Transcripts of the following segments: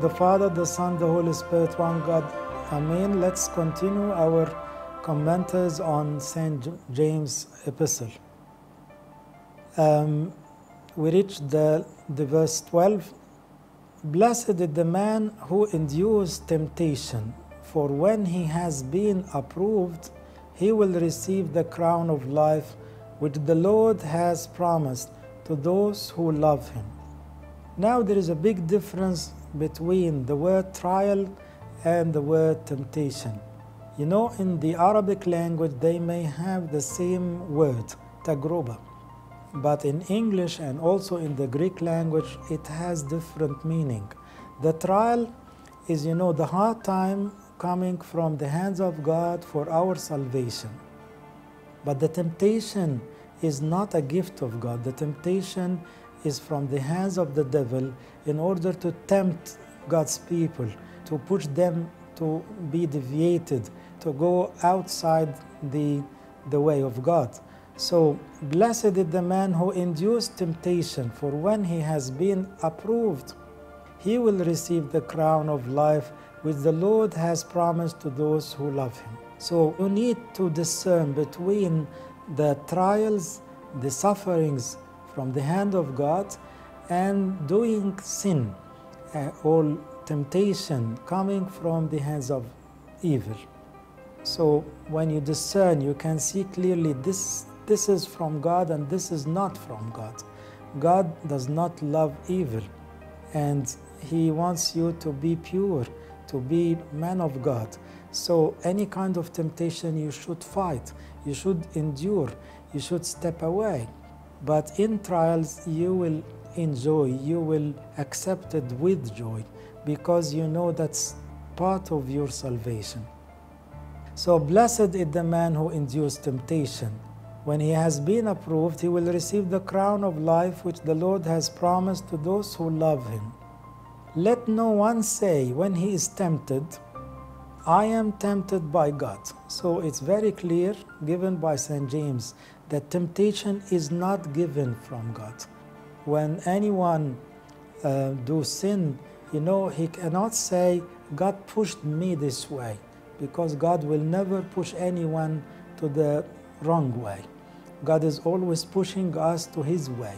the Father, the Son, the Holy Spirit, one God. Amen. Let's continue our commentaries on St. James' epistle. Um, we reach the, the verse 12. Blessed is the man who endures temptation, for when he has been approved, he will receive the crown of life which the Lord has promised to those who love him. Now, there is a big difference between the word trial and the word temptation. You know, in the Arabic language, they may have the same word, tagruba, but in English and also in the Greek language, it has different meaning. The trial is, you know, the hard time coming from the hands of God for our salvation. But the temptation is not a gift of God. The temptation is from the hands of the devil in order to tempt God's people, to push them to be deviated, to go outside the, the way of God. So, blessed is the man who endures temptation, for when he has been approved, he will receive the crown of life which the Lord has promised to those who love him. So, you need to discern between the trials, the sufferings from the hand of God, and doing sin, uh, all temptation coming from the hands of evil. So when you discern, you can see clearly this, this is from God and this is not from God. God does not love evil, and He wants you to be pure, to be man of God. So any kind of temptation you should fight, you should endure, you should step away. But in trials, you will enjoy, you will accept it with joy because you know that's part of your salvation. So, blessed is the man who endures temptation. When he has been approved, he will receive the crown of life which the Lord has promised to those who love him. Let no one say when he is tempted, I am tempted by God. So it's very clear, given by St. James, that temptation is not given from God. When anyone uh, do sin, you know, he cannot say, God pushed me this way, because God will never push anyone to the wrong way. God is always pushing us to His way.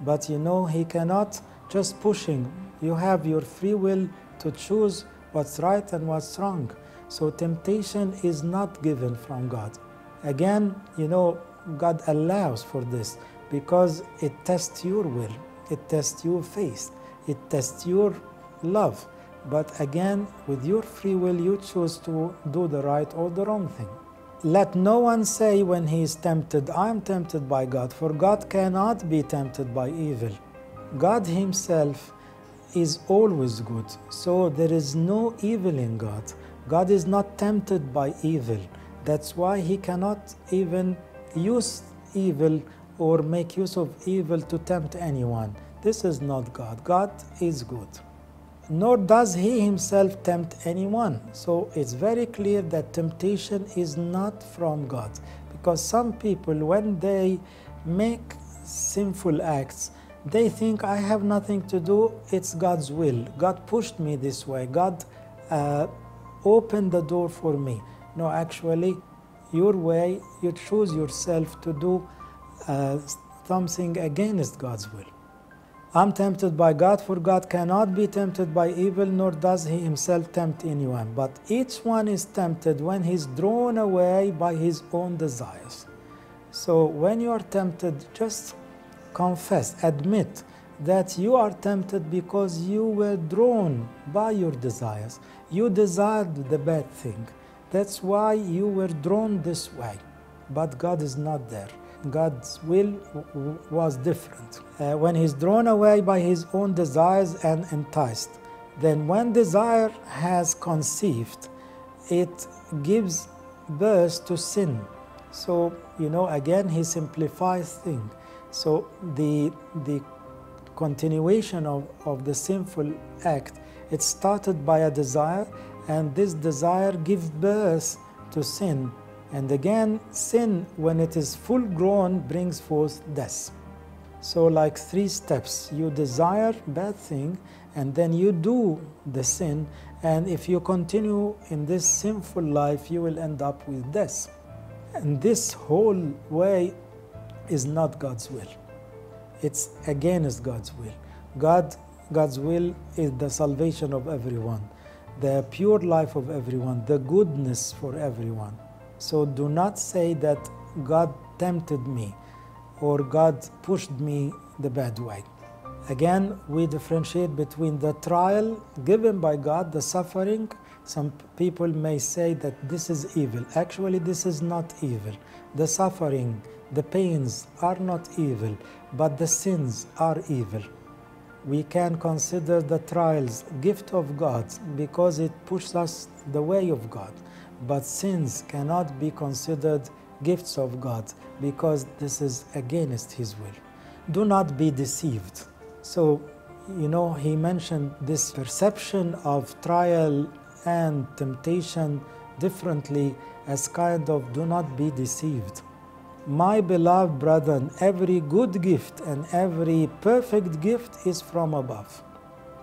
But you know, He cannot just pushing. You have your free will to choose what's right and what's wrong. So temptation is not given from God. Again, you know, God allows for this because it tests your will, it tests your faith, it tests your love. But again, with your free will, you choose to do the right or the wrong thing. Let no one say when he is tempted, I am tempted by God, for God cannot be tempted by evil. God Himself is always good, so there is no evil in God. God is not tempted by evil. That's why He cannot even use evil or make use of evil to tempt anyone. This is not God. God is good. Nor does He Himself tempt anyone. So it's very clear that temptation is not from God. Because some people, when they make sinful acts, they think I have nothing to do, it's God's will. God pushed me this way. God uh, opened the door for me. No, actually, your way, you choose yourself to do uh, something against God's will. I'm tempted by God, for God cannot be tempted by evil, nor does He Himself tempt anyone. But each one is tempted when he's drawn away by his own desires. So when you are tempted, just confess, admit that you are tempted because you were drawn by your desires. You desired the bad thing. That's why you were drawn this way. But God is not there. God's will was different. Uh, when he's drawn away by his own desires and enticed, then when desire has conceived, it gives birth to sin. So, you know, again, he simplifies things. So, the, the continuation of, of the sinful act, it started by a desire, and this desire gives birth to sin and again, sin, when it is full grown, brings forth death. So, like three steps you desire bad thing, and then you do the sin, and if you continue in this sinful life, you will end up with death. And this whole way is not God's will. It's against God's will. God, God's will is the salvation of everyone, the pure life of everyone, the goodness for everyone. So do not say that God tempted me or God pushed me the bad way. Again, we differentiate between the trial given by God, the suffering. Some people may say that this is evil. Actually, this is not evil. The suffering, the pains are not evil, but the sins are evil. We can consider the trials gift of God because it pushes us the way of God. But sins cannot be considered gifts of God because this is against His will. Do not be deceived. So, you know, he mentioned this perception of trial and temptation differently as kind of do not be deceived. My beloved brethren, every good gift and every perfect gift is from above.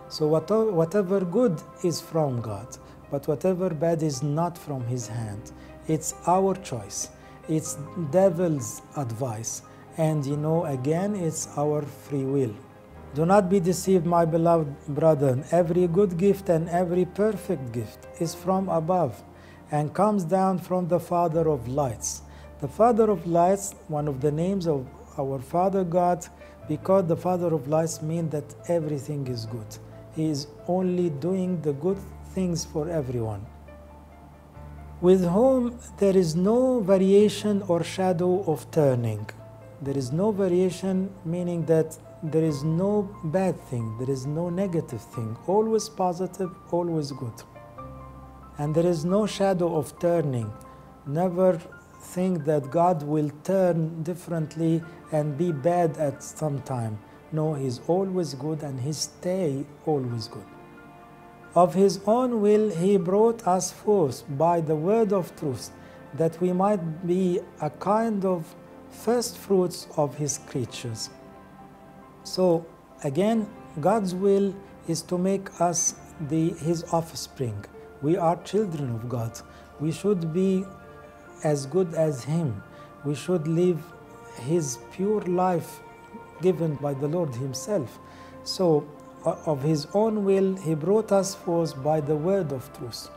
So, whatever good is from God, but whatever bad is not from His hand. It's our choice, it's devil's advice, and you know, again, it's our free will. Do not be deceived, my beloved brethren. Every good gift and every perfect gift is from above and comes down from the Father of lights the Father of lights, one of the names of our Father God, because the Father of lights means that everything is good. He is only doing the good things for everyone. With whom there is no variation or shadow of turning. There is no variation, meaning that there is no bad thing, there is no negative thing, always positive, always good. And there is no shadow of turning, never think that God will turn differently and be bad at some time. No, He's always good and He stay always good. Of His own will, He brought us forth by the word of truth, that we might be a kind of first fruits of His creatures. So, again, God's will is to make us the, His offspring. We are children of God. We should be as good as Him. We should live His pure life given by the Lord Himself. So, uh, of His own will, He brought us forth by the word of truth.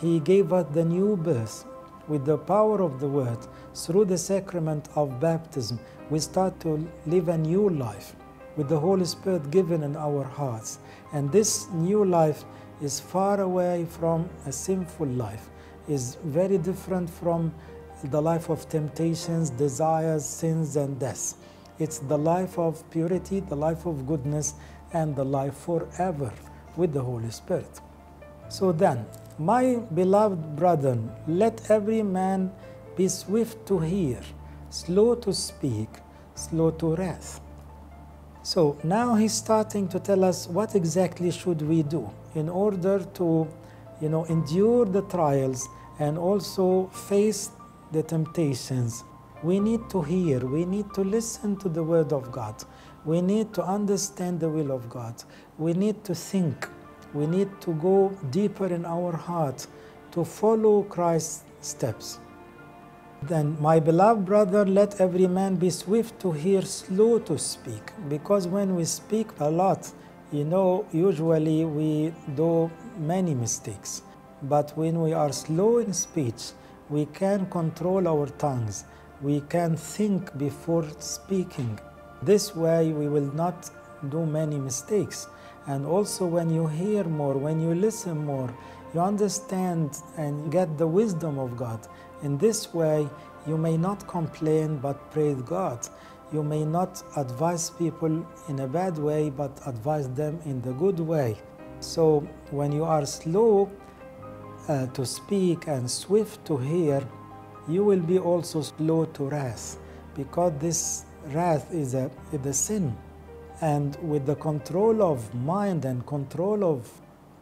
He gave us the new birth with the power of the word through the sacrament of baptism. We start to live a new life with the Holy Spirit given in our hearts. And this new life is far away from a sinful life is very different from the life of temptations, desires, sins, and death. It's the life of purity, the life of goodness, and the life forever with the Holy Spirit. So then, my beloved brethren, let every man be swift to hear, slow to speak, slow to wrath. So now he's starting to tell us what exactly should we do in order to you know endure the trials and also face the temptations. We need to hear, we need to listen to the Word of God, we need to understand the will of God, we need to think, we need to go deeper in our heart to follow Christ's steps. Then, my beloved brother, let every man be swift to hear, slow to speak, because when we speak a lot, you know, usually we do many mistakes. But when we are slow in speech, we can control our tongues. We can think before speaking. This way, we will not do many mistakes. And also, when you hear more, when you listen more, you understand and get the wisdom of God. In this way, you may not complain but praise God. You may not advise people in a bad way but advise them in the good way. So, when you are slow, uh, to speak and swift to hear, you will be also slow to wrath, because this wrath is a, is a sin. And with the control of mind and control of,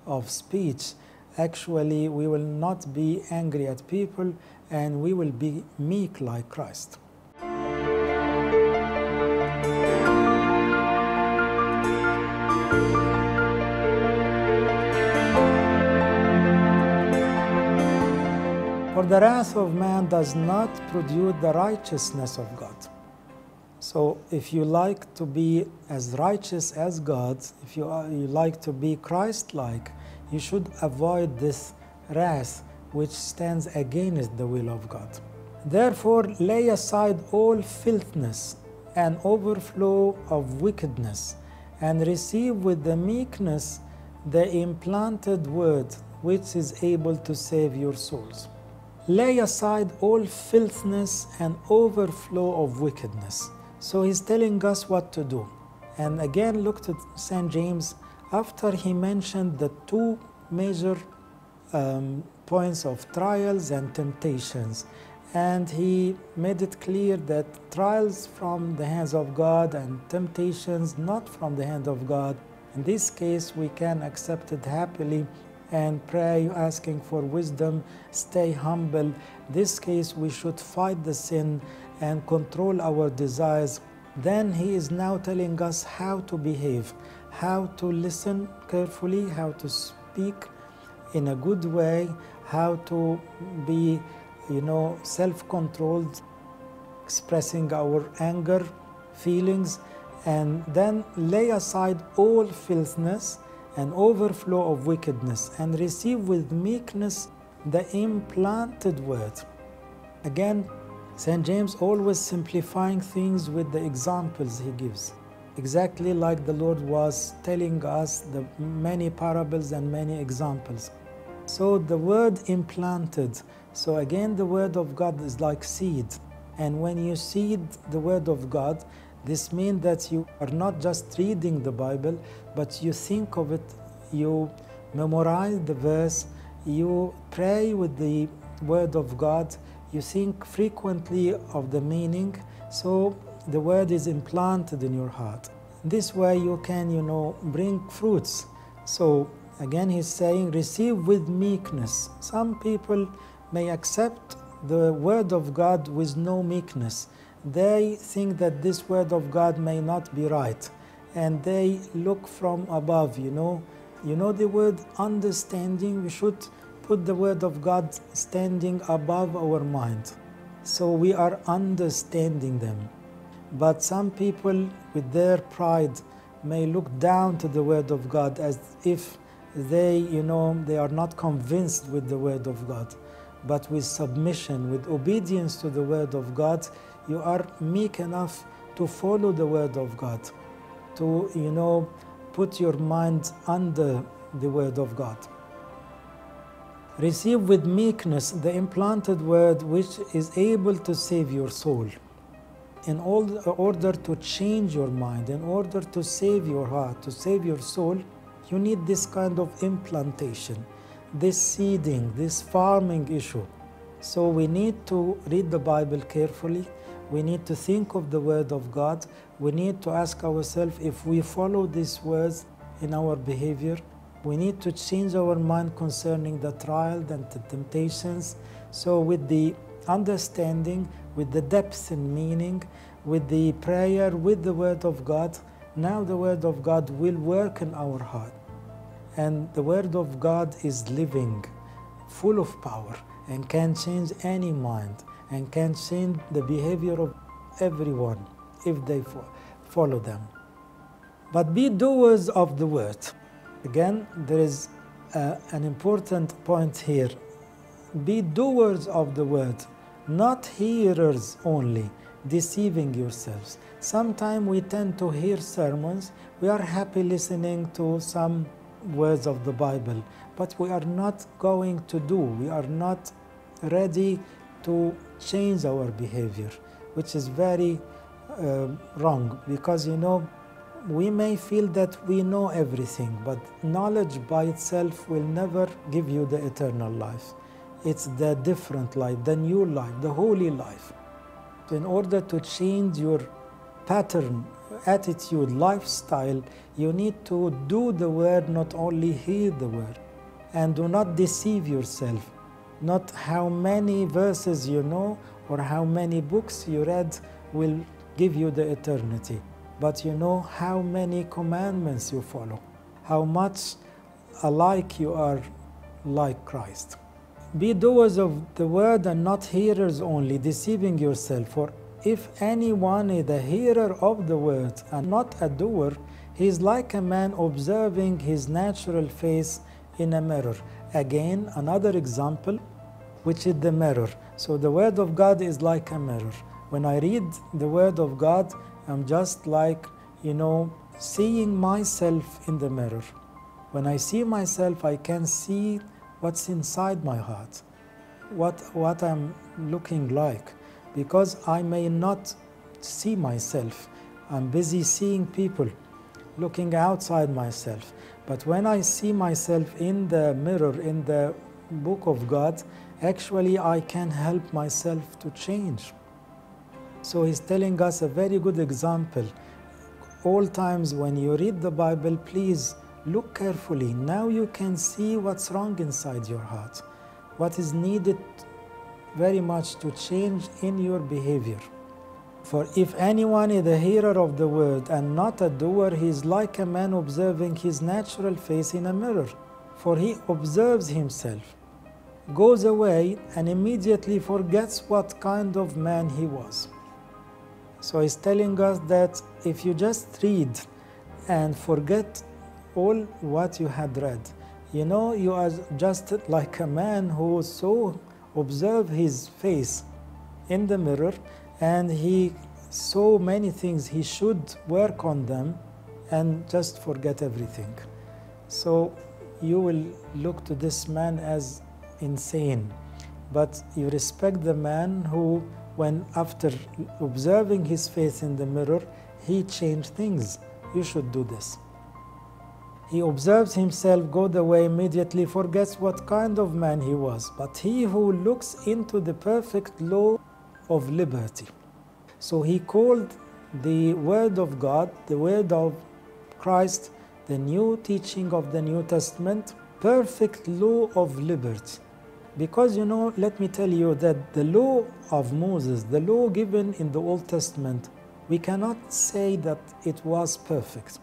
of speech, actually we will not be angry at people and we will be meek like Christ. The wrath of man does not produce the righteousness of God. So, if you like to be as righteous as God, if you, are, you like to be Christ like, you should avoid this wrath which stands against the will of God. Therefore, lay aside all filthiness and overflow of wickedness, and receive with the meekness the implanted word which is able to save your souls. Lay aside all filthiness and overflow of wickedness. So he's telling us what to do. And again, look to St. James after he mentioned the two major um, points of trials and temptations. And he made it clear that trials from the hands of God and temptations not from the hand of God. In this case, we can accept it happily and pray, asking for wisdom, stay humble. This case, we should fight the sin and control our desires. Then he is now telling us how to behave, how to listen carefully, how to speak in a good way, how to be, you know, self controlled, expressing our anger, feelings, and then lay aside all filthiness and overflow of wickedness and receive with meekness the implanted word. Again, St. James always simplifying things with the examples he gives. Exactly like the Lord was telling us the many parables and many examples. So the word implanted. So again, the word of God is like seed. And when you seed the word of God, this means that you are not just reading the Bible, but you think of it, you memorize the verse, you pray with the word of God, you think frequently of the meaning, so the word is implanted in your heart. This way you can, you know, bring fruits. So again, he's saying, receive with meekness. Some people may accept the word of God with no meekness. They think that this word of God may not be right, and they look from above, you know. You know the word understanding, we should put the Word of God standing above our mind. So we are understanding them. But some people, with their pride, may look down to the Word of God as if they, you know, they are not convinced with the Word of God. But with submission, with obedience to the Word of God, you are meek enough to follow the Word of God, to, you know, put your mind under the Word of God. Receive with meekness the implanted word which is able to save your soul. In order to change your mind, in order to save your heart, to save your soul, you need this kind of implantation, this seeding, this farming issue. So we need to read the Bible carefully. We need to think of the Word of God. We need to ask ourselves if we follow these words in our behavior, we need to change our mind concerning the trial and the temptations. So, with the understanding, with the depth and meaning, with the prayer, with the Word of God, now the Word of God will work in our heart. And the Word of God is living, full of power, and can change any mind, and can change the behavior of everyone if they follow them. But be doers of the Word. Again, there is uh, an important point here. Be doers of the word, not hearers only, deceiving yourselves. Sometimes we tend to hear sermons, we are happy listening to some words of the Bible, but we are not going to do, we are not ready to change our behavior, which is very uh, wrong because you know we may feel that we know everything, but knowledge by itself will never give you the eternal life. It's the different life, the new life, the holy life. In order to change your pattern, attitude, lifestyle, you need to do the word, not only hear the word. And do not deceive yourself. Not how many verses you know or how many books you read will give you the eternity but you know how many commandments you follow, how much alike you are like Christ. Be doers of the word and not hearers only, deceiving yourself. For if anyone is a hearer of the word and not a doer, he is like a man observing his natural face in a mirror. Again, another example, which is the mirror. So the word of God is like a mirror. When I read the word of God, I'm just like, you know, seeing myself in the mirror. When I see myself, I can see what's inside my heart, what, what I'm looking like, because I may not see myself. I'm busy seeing people, looking outside myself. But when I see myself in the mirror, in the book of God, actually I can help myself to change. So he's telling us a very good example. All times when you read the Bible, please look carefully. Now you can see what's wrong inside your heart, what is needed very much to change in your behavior. For if anyone is a hearer of the word and not a doer, he is like a man observing his natural face in a mirror. For he observes himself, goes away, and immediately forgets what kind of man he was. So he's telling us that if you just read and forget all what you had read, you know, you are just like a man who so observe his face in the mirror and he saw many things he should work on them and just forget everything. So you will look to this man as insane, but you respect the man who, when after observing his face in the mirror, he changed things. You should do this. He observes himself, go the way immediately, forgets what kind of man he was. But he who looks into the perfect law of liberty. So he called the Word of God, the Word of Christ, the new teaching of the New Testament, perfect law of liberty. Because you know, let me tell you that the law of Moses, the law given in the Old Testament, we cannot say that it was perfect.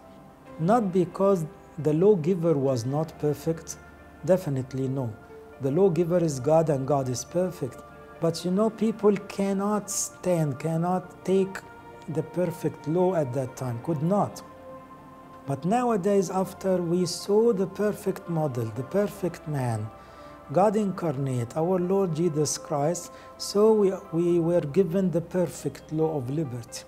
Not because the lawgiver was not perfect? Definitely no. The lawgiver is God and God is perfect. But you know, people cannot stand, cannot take the perfect law at that time, could not. But nowadays, after we saw the perfect model, the perfect man, God incarnate, our Lord Jesus Christ, so we, we were given the perfect law of liberty.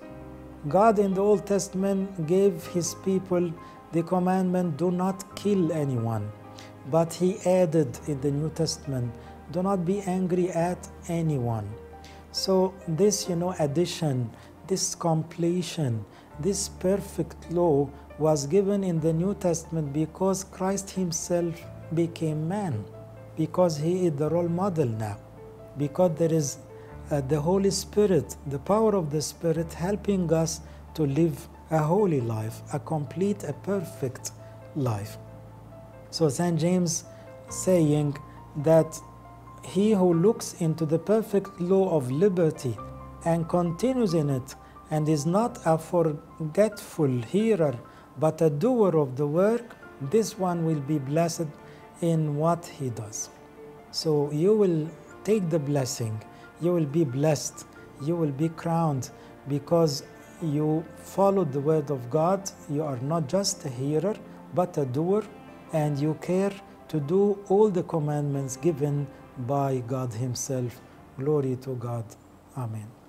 God in the Old Testament gave his people the commandment do not kill anyone. But he added in the New Testament, do not be angry at anyone. So this, you know, addition, this completion, this perfect law was given in the New Testament because Christ himself became man, because he is the role model now, because there is uh, the Holy Spirit, the power of the Spirit helping us to live a holy life, a complete, a perfect life. So St. James saying that he who looks into the perfect law of liberty and continues in it and is not a forgetful hearer but a doer of the work, this one will be blessed in what he does. So you will take the blessing, you will be blessed, you will be crowned because you follow the word of God, you are not just a hearer, but a doer, and you care to do all the commandments given by God Himself. Glory to God. Amen.